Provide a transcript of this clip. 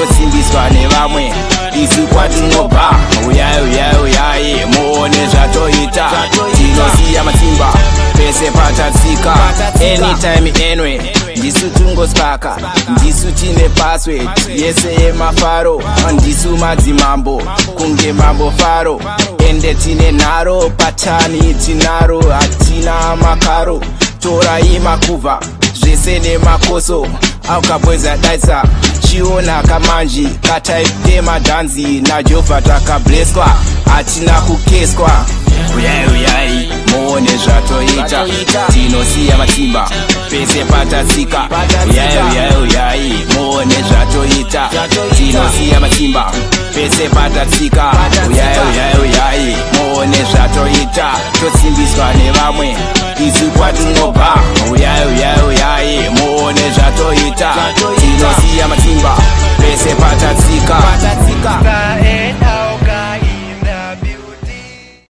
tosimbiswa nevamwe isu kwatinobva uyai uyai uyai muone zvatoita tinosiya matsimba pese patatsika anytime enwe ndisu tungospaka ndisu tine paswod yese yemafaro ndisu madzimambo kunge mambo faro ende tine nharo patani tinaro hatina makaro torai makuvha zvese nemakoso aukapoza daisa chiona kamanji kataite madhanzi najehovha takableswa hatina kukeswa uyai uyai muone zvatoita tinosiya matsimba pese patatsika uyai uyai uyai muone zvatoita tinosiya matsimba pese patatsika uyai uyai uyai muone zvatoita tosimbiswa nevamwe isu kwatinobva uyai uyai uyai muone zvatoita Zato